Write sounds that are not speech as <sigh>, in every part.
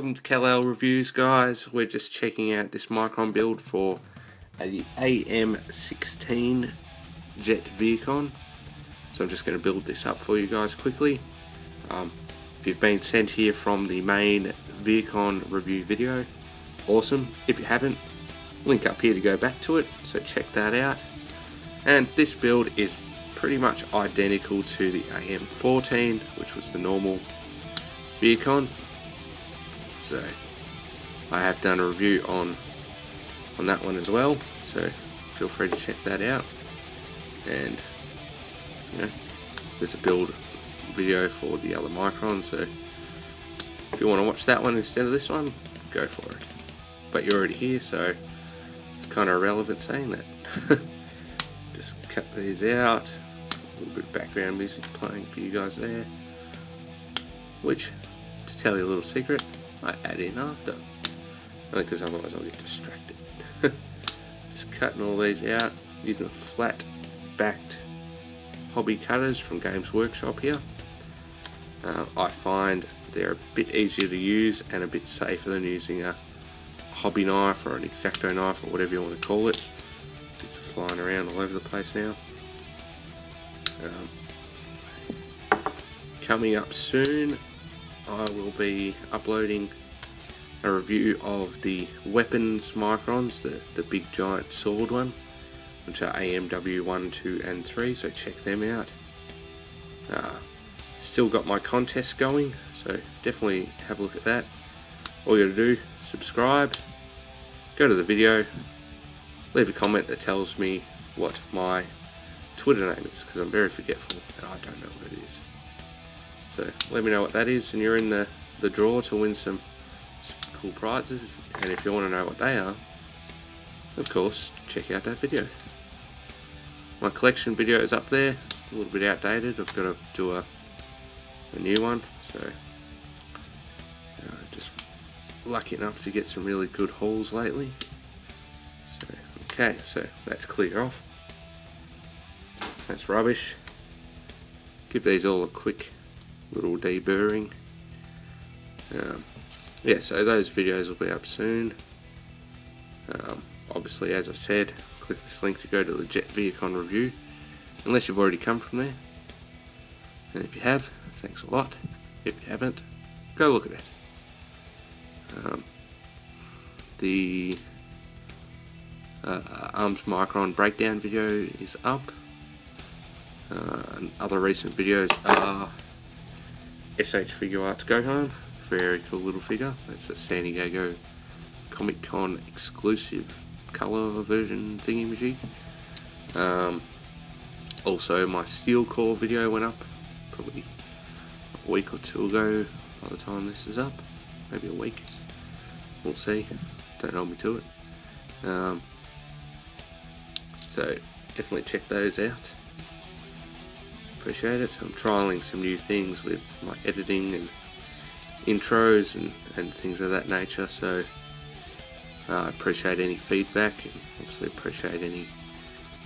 welcome to Kal-El Reviews guys. We're just checking out this Micron build for a AM16 Jet Vehicon. So I'm just going to build this up for you guys quickly. Um, if you've been sent here from the main Vehicon review video, awesome. If you haven't, link up here to go back to it, so check that out. And this build is pretty much identical to the AM14, which was the normal Vehicon. So I have done a review on on that one as well. So feel free to check that out. And you know, there's a build video for the other Micron. So if you want to watch that one instead of this one, go for it. But you're already here, so it's kind of irrelevant saying that. <laughs> Just cut these out. A little bit of background music playing for you guys there. Which, to tell you a little secret, I add in after. Only because otherwise I'll get distracted. <laughs> Just cutting all these out using a flat backed hobby cutters from Games Workshop here. Uh, I find they're a bit easier to use and a bit safer than using a hobby knife or an X-Acto knife or whatever you want to call it. It's flying around all over the place now. Um, coming up soon I will be uploading a review of the weapons microns, the, the big giant sword one, which are AMW 1, 2 and 3, so check them out. Uh, still got my contest going, so definitely have a look at that. All you gotta do, subscribe, go to the video, leave a comment that tells me what my Twitter name is, because I'm very forgetful and I don't know what it is. So let me know what that is and you're in the, the draw to win some, cool prizes. And if you want to know what they are, of course, check out that video. My collection video is up there. It's a little bit outdated. I've got to do a, a new one. So uh, just lucky enough to get some really good hauls lately. So okay, so that's clear off. That's rubbish. Give these all a quick little deburring. Um, yeah, so those videos will be up soon. Um, obviously, as I said, click this link to go to the Jet Vehicon review, unless you've already come from there. And if you have, thanks a lot. If you haven't, go look at it. Um, the uh, ARMS Micron breakdown video is up. Uh, and other recent videos are SH Figuarts Go Home. Very cool little figure. That's a San Diego Comic Con exclusive color version thingy. Um, also, my Steel Core video went up probably a week or two ago by the time this is up. Maybe a week. We'll see. Don't hold me to it. Um, so, definitely check those out appreciate it. I'm trialing some new things with my editing and intros and, and things of that nature, so uh, I appreciate any feedback and obviously appreciate any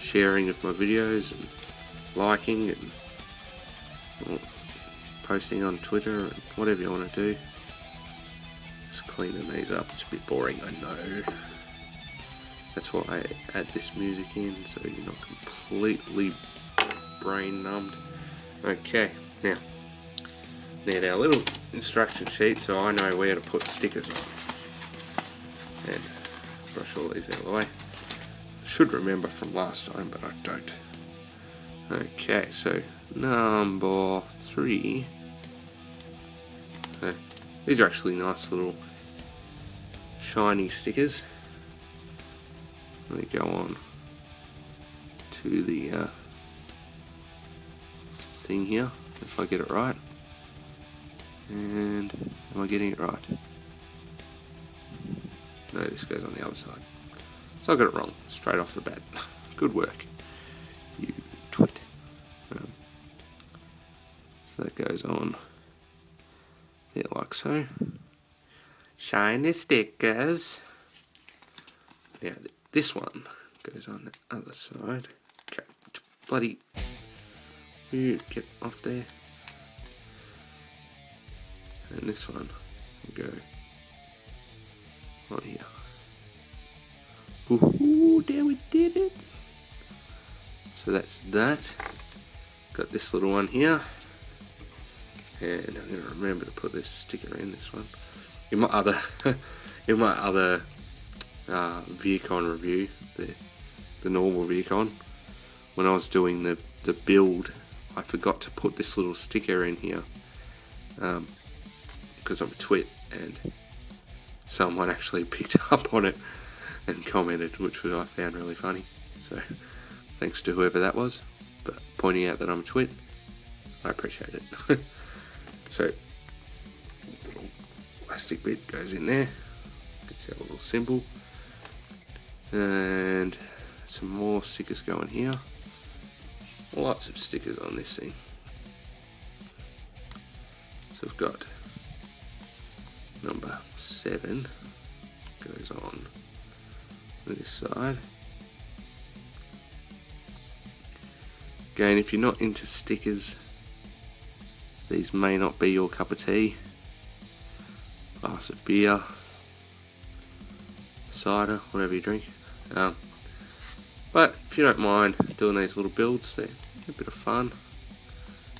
sharing of my videos and liking and well, posting on Twitter and whatever you want to do. Just cleaning these up, it's a bit boring, I know. That's why I add this music in, so you're not completely brain numbed. Okay, now, need our little instruction sheet so I know where to put stickers on. And brush all these out of the way. Should remember from last time, but I don't. Okay, so number three. Uh, these are actually nice little shiny stickers. Let me go on to the uh, thing here, if I get it right. And am I getting it right? No, this goes on the other side. So I got it wrong, straight off the bat. <laughs> Good work, you twit. Um, so that goes on there like so. Shiny stickers. Now this one goes on the other side. Okay, bloody get off there. And this one go on here. Ooh, there we did it. So that's that. Got this little one here. And I'm going to remember to put this sticker in this one. In my other, <laughs> in my other uh, review, the, the normal Vehicon, when I was doing the, the build, I forgot to put this little sticker in here. Because um, I'm a twit and someone actually <laughs> picked up on it and commented, which I found really funny. So thanks to whoever that was, but pointing out that I'm a twit, I appreciate it. <laughs> so little plastic bit goes in there, gets our little symbol, and some more stickers going here. Lots of stickers on this thing. So we've got number seven goes on this side. Again, if you're not into stickers, these may not be your cup of tea. Glass of beer, cider, whatever you drink. Um, but if you don't mind doing these little builds, they're a bit of fun.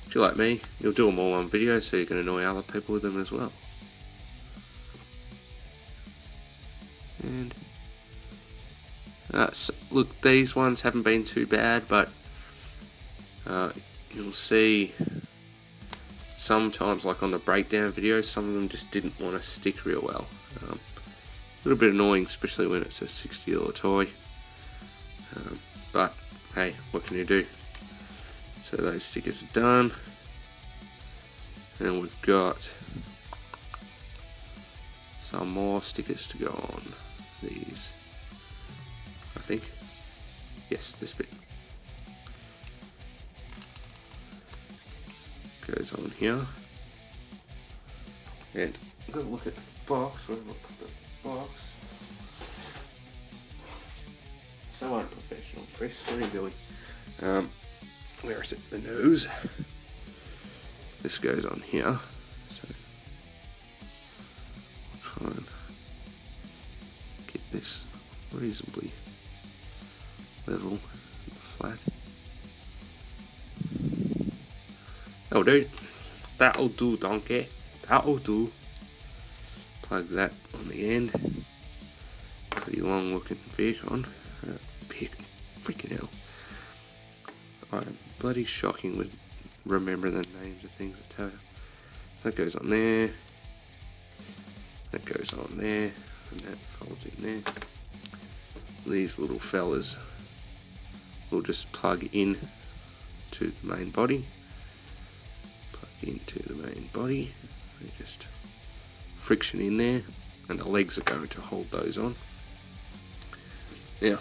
If you're like me, you'll do them all on video so you can annoy other people with them as well. And uh, so, look, these ones haven't been too bad, but uh, you'll see sometimes, like on the breakdown videos, some of them just didn't want to stick real well. Um, a little bit annoying, especially when it's a $60 toy. Um, but hey, what can you do? So those stickers are done. And we've got some more stickers to go on these. I think. Yes, this bit. Goes on here. And I'm going to look at the box. Where I put the box? So unprofessional, Chris. What are you doing? Um, where is it? The nose. This goes on here. So try and get this reasonably level, flat. Oh, dude, that'll do, donkey. That'll do. Plug that on the end. Pretty long looking Vehicon. Uh, freaking hell. I'm bloody shocking with remembering the names of things I tell. That goes on there. That goes on there. And that folds in there. These little fellas will just plug in to the main body. Plug into the main body. Just friction in there. And the legs are going to hold those on. Now,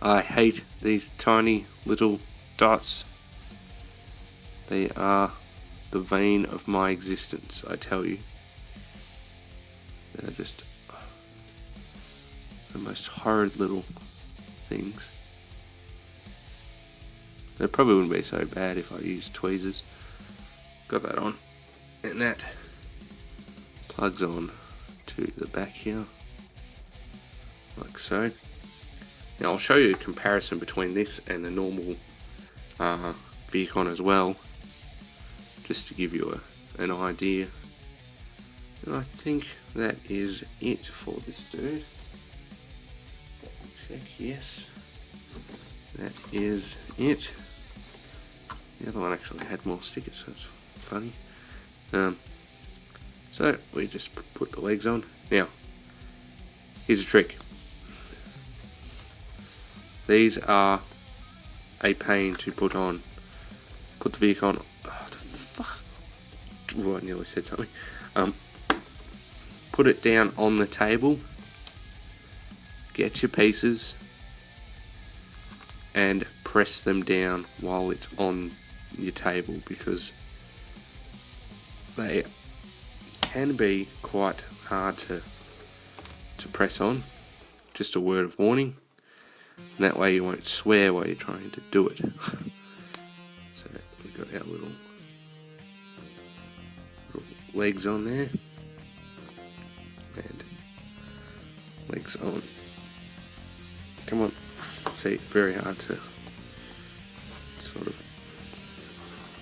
I hate these tiny little dots. They are the vein of my existence, I tell you. They're just the most horrid little things. They probably wouldn't be so bad if I used tweezers. Got that on. And that plugs on to the back here. Like so. Now I'll show you a comparison between this and the normal uh, Vehicon as well, just to give you a, an idea. And I think that is it for this dude. Check, yes. That is it. The other one actually had more stickers, so it's funny. Um, so we just put the legs on. Now, here's a trick. These are a pain to put on. Put the vehicle on. Oh, the fuck. Oh, I nearly said something. Um, put it down on the table. Get your pieces. And press them down while it's on your table because they can be quite hard to to press on. Just a word of warning. And that way you won't swear while you're trying to do it. <laughs> so we've got our little, little legs on there. And legs on. Come on. See, very hard to sort of.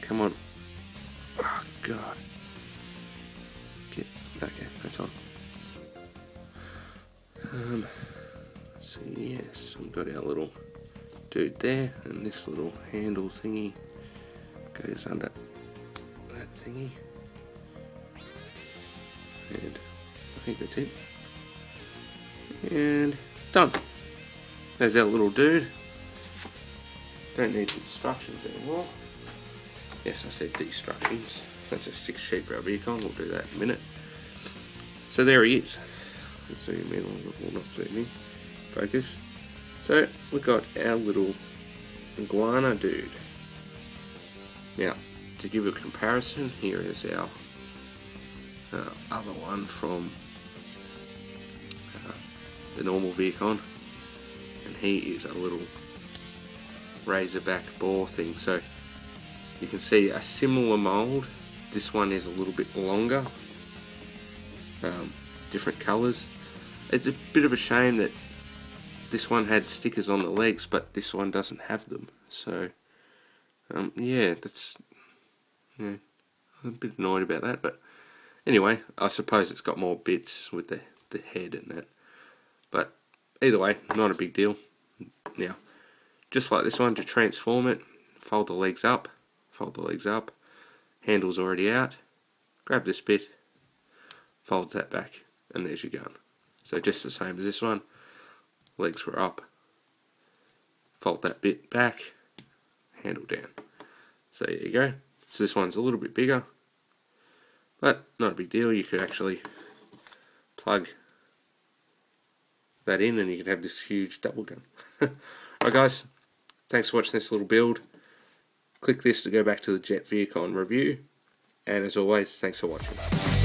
Come on. Oh, God. Got our little dude there, and this little handle thingy goes under that thingy. And I think that's it. And done. There's our little dude. Don't need instructions anymore. Yes, I said destructions. That's a six sheep rubber We'll do that in a minute. So there he is. Let's zoom in, or not zoom in. Focus. So we've got our little iguana dude. Now, to give a comparison, here is our uh, other one from uh, the normal Vehicon and he is a little razorback boar thing. So you can see a similar mold. This one is a little bit longer. Um, different colors it's a bit of a shame that this one had stickers on the legs but this one doesn't have them so um, yeah that's yeah I'm a bit annoyed about that but Anyway, I suppose it's got more bits with the, the head and that. But either way, not a big deal. Now, just like this one, to transform it, fold the legs up, fold the legs up, handle's already out, grab this bit, fold that back, and there's your gun. So just the same as this one, legs were up, fold that bit back, handle down. So there you go. So this one's a little bit bigger, but not a big deal, you could actually plug that in and you could have this huge double gun. <laughs> Alright guys, thanks for watching this little build. Click this to go back to the Jet Vehicon review. And as always, thanks for watching.